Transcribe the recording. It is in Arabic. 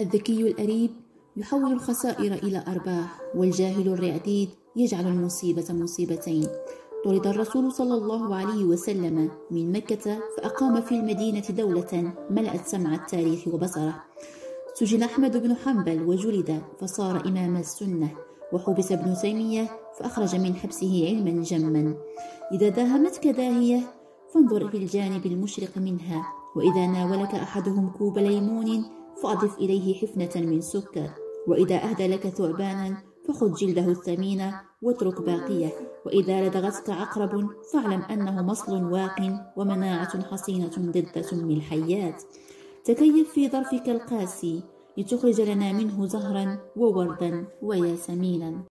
الذكي الأريب يحول الخسائر إلى أرباح والجاهل الرعديد يجعل المصيبة مصيبتين. طرد الرسول صلى الله عليه وسلم من مكة فأقام في المدينة دولة ملأت سمع التاريخ وبصره. سجن أحمد بن حنبل وجلد فصار إمام السنة وحبس ابن تيمية فأخرج من حبسه علما جما. إذا داهمتك داهية فانظر في الجانب المشرق منها وإذا ناولك أحدهم كوب ليمون فأضف إليه حفنة من سكر وإذا أهدى لك ثعبانا فخذ جلده الثمين واترك باقيه وإذا لدغتك عقرب فاعلم أنه مصل واق ومناعة حصينة ضد سم الحيات تكيف في ظرفك القاسي لتخرج لنا منه زهرا ووردا وياسمينا.